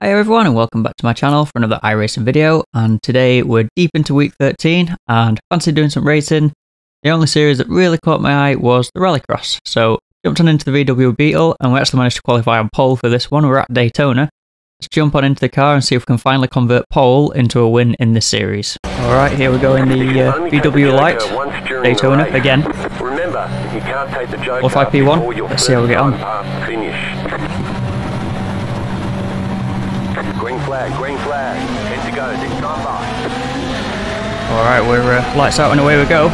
Hi everyone and welcome back to my channel for another iRacing video and today we're deep into week 13 and fancy doing some racing. The only series that really caught my eye was the Rallycross so jumped on into the VW Beetle and we actually managed to qualify on pole for this one, we're at Daytona. Let's jump on into the car and see if we can finally convert pole into a win in this series. Alright here we go in the uh, VW Lite, Daytona again. Remember, you can't take the joke Qualify P1, let's see how we get on. Green flag, green flag. Ten to go, next time by. Alright, we're uh, lights out and away we go.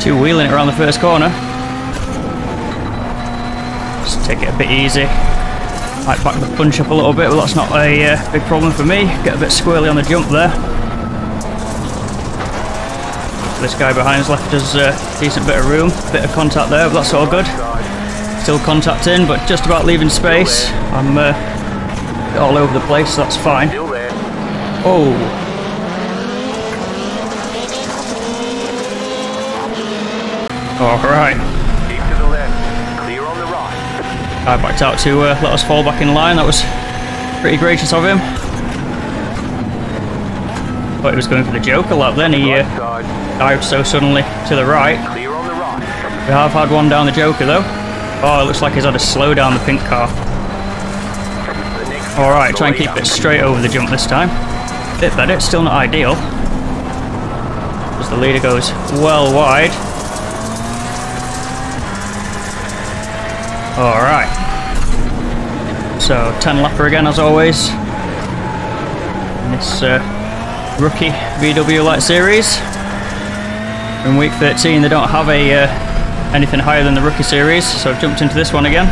Two wheeling it around the first corner. Just take it a bit easy. Might back the punch up a little bit, but that's not a uh, big problem for me. Get a bit squirrely on the jump there. This guy behind us left us a decent bit of room, bit of contact there, but that's all good. Still contact in, but just about leaving space. I'm uh, all over the place, so that's fine. Oh. Alright. Left. Clear on the right. I backed out to uh, let us fall back in line. That was pretty gracious of him. Thought he was going for the Joker lap then. He uh, dived so suddenly to the right. We have had one down the Joker though. Oh, it looks like he's had to slow down the pink car. Alright, try and keep it straight over the jump this time. Bit better, it's still not ideal. As the leader goes well wide. Alright. So, 10 lapper again as always. In this uh, rookie VW Lite Series. In week 13 they don't have a uh, anything higher than the rookie series, so I've jumped into this one again.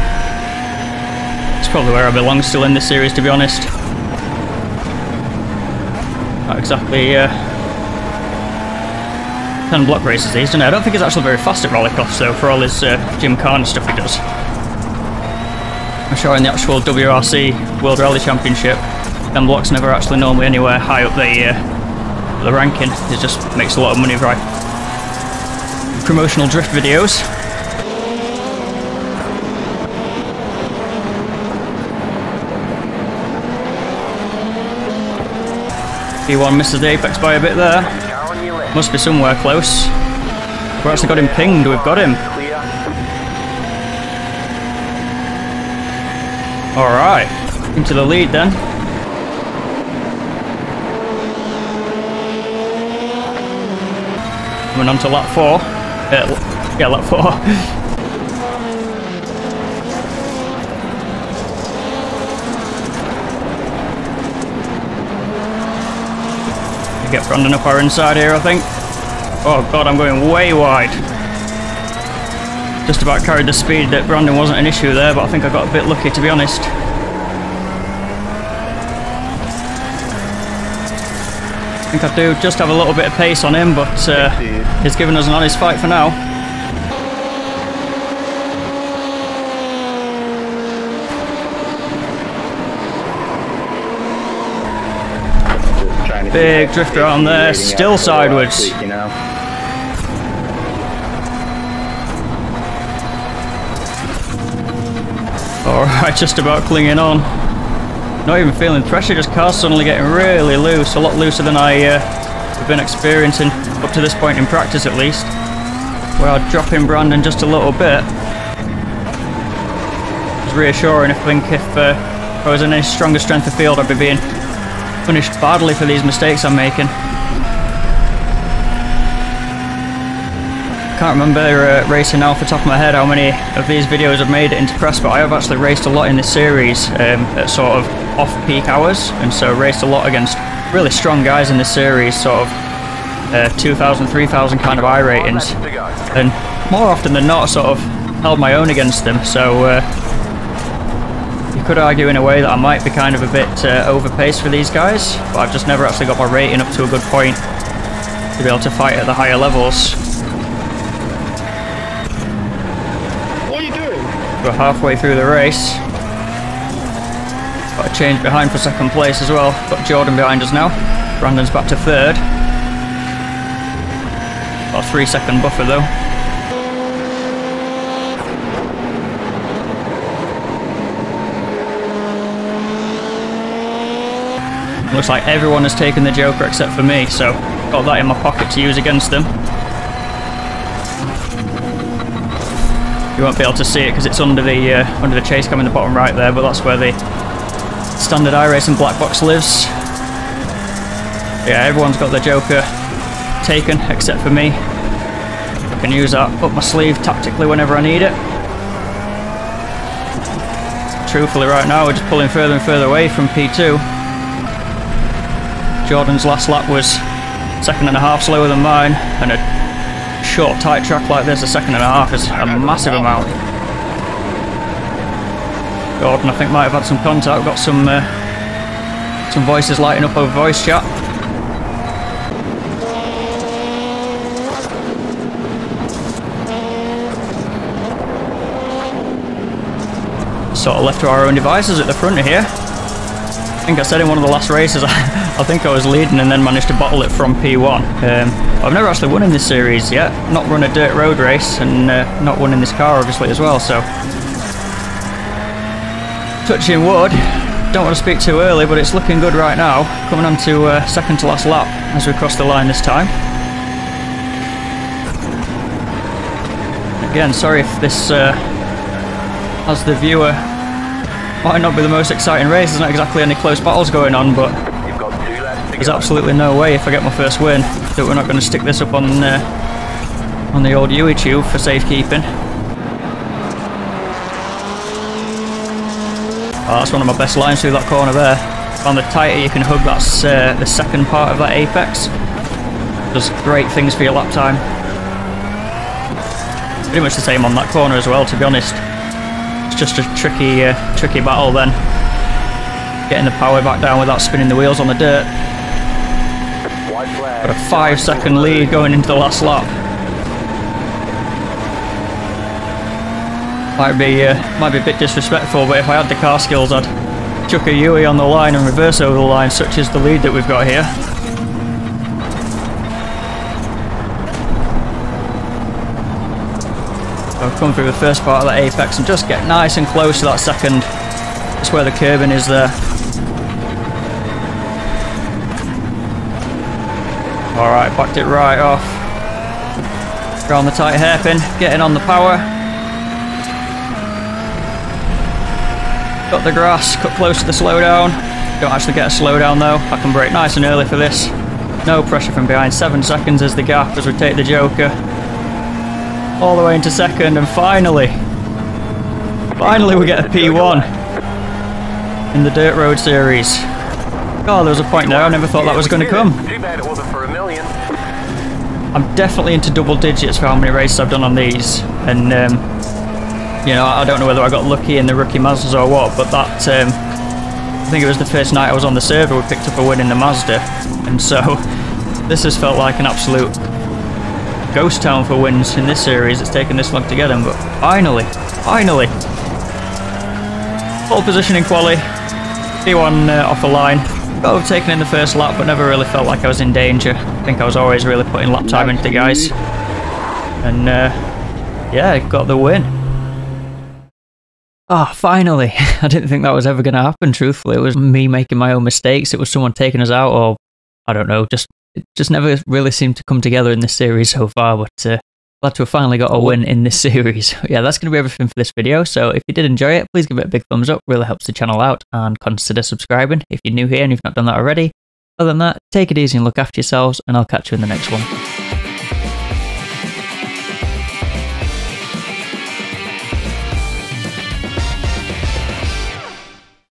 It's probably where I belong still in this series to be honest. Not exactly uh, Ken Block races these, don't I? I don't think he's actually very fast at Rallycross though for all his uh, Gymkhana stuff he does. I'm sure in the actual WRC World Rally Championship, Ken Blocks never actually normally anywhere high up the uh, the ranking. It just makes a lot of money right promotional drift videos. P1 misses the apex by a bit there. Must be somewhere close. We've actually got him pinged, we've got him. Alright, into the lead then. Coming on to lap 4. Uh, yeah, lap 4. Get Brandon up our inside here, I think. Oh god, I'm going way wide. Just about carried the speed that Brandon wasn't an issue there, but I think I got a bit lucky to be honest. I think I do just have a little bit of pace on him, but uh, he's given us an honest fight for now. Big drifter on there, still sideways. Alright, just about clinging on. Not even feeling pressure, just car suddenly getting really loose, a lot looser than I uh, have been experiencing up to this point in practice at least. Where I'd drop in Brandon just a little bit. It's reassuring, I think if uh, I was in any stronger strength of field I'd be being punished badly for these mistakes I'm making. Can't remember uh, racing now off the top of my head how many of these videos I've made it into press, but I have actually raced a lot in this series um, at sort of off-peak hours, and so raced a lot against really strong guys in the series, sort of uh, 2,000, 3,000 kind of iRatings, and more often than not sort of held my own against them, so uh, you could argue in a way that I might be kind of a bit uh, overpaced for these guys, but I've just never actually got my rating up to a good point to be able to fight at the higher levels. What are you doing? We're halfway through the race a change behind for second place as well. Got Jordan behind us now. Brandon's back to third. Got a three second buffer though. Looks like everyone has taken the Joker except for me, so got that in my pocket to use against them. You won't be able to see it because it's under the uh, under the chase cam in the bottom right there, but that's where the standard iRacing black box lives. Yeah, everyone's got the Joker taken except for me. I can use that up my sleeve tactically whenever I need it. Truthfully, right now we're just pulling further and further away from P2. Jordan's last lap was second and a half slower than mine, and a short, tight track like this, a second and a half is a massive amount. Jordan, I think, might have had some contact. Got some uh, some voices lighting up over voice chat. Sort of left to our own devices at the front here. I think I said in one of the last races, I think I was leading and then managed to bottle it from P1. Um, I've never actually won in this series yet. Not run a dirt road race and uh, not won in this car, obviously, as well. So, touching wood. Don't want to speak too early, but it's looking good right now. Coming on to uh, second to last lap as we cross the line this time. Again, sorry if this, uh, as the viewer, might not be the most exciting race. There's not exactly any close battles going on, but there's absolutely no way if I get my first win that we're not going to stick this up on uh, on the old YouTube for safekeeping. Oh, that's one of my best lines through that corner there. On the tighter you can hug, that's uh, the second part of that apex. Does great things for your lap time. Pretty much the same on that corner as well, to be honest. It's just a tricky, uh, tricky battle then. Getting the power back down without spinning the wheels on the dirt. Got a five second lead going into the last lap. Might be uh, might be a bit disrespectful, but if I had the car skills, I'd chuck a Yui on the line and reverse over the line, such as the lead that we've got here. I'll come through the first part of that apex and just get nice and close to that second. That's where the curbing is there. Alright, backed it right off. Around the tight hairpin, getting on the power. Got the grass, cut close to the slowdown. Don't actually get a slowdown though. I can brake nice and early for this. No pressure from behind. Seven seconds is the gap as we take the Joker. All the way into second, and finally, finally we get a P1 in the Dirt Road Series. God, there was a point there. I never thought that was going to come. Too bad it wasn't for a million. I'm definitely into double digits for how many races I've done on these, and um, you know I don't know whether I got lucky in the rookie Mazdas or what, but that um, I think it was the first night I was on the server we picked up a win in the Mazda, and so this has felt like an absolute ghost town for wins in this series. It's taken this long to get them, but finally, finally, pole position in quali, P1 uh, off the line. Got overtaken in the first lap, but never really felt like I was in danger. I think I was always really putting lap time into the guys. And, uh, yeah, got the win. Ah, finally. I didn't think that was ever going to happen, truthfully. It was me making my own mistakes. It was someone taking us out, or I don't know. Just It just never really seemed to come together in this series so far, but uh, glad to have finally got a win in this series. yeah, that's going to be everything for this video. So if you did enjoy it, please give it a big thumbs up. Really helps the channel out. And consider subscribing if you're new here and you've not done that already. Other than that, take it easy and look after yourselves, and I'll catch you in the next one.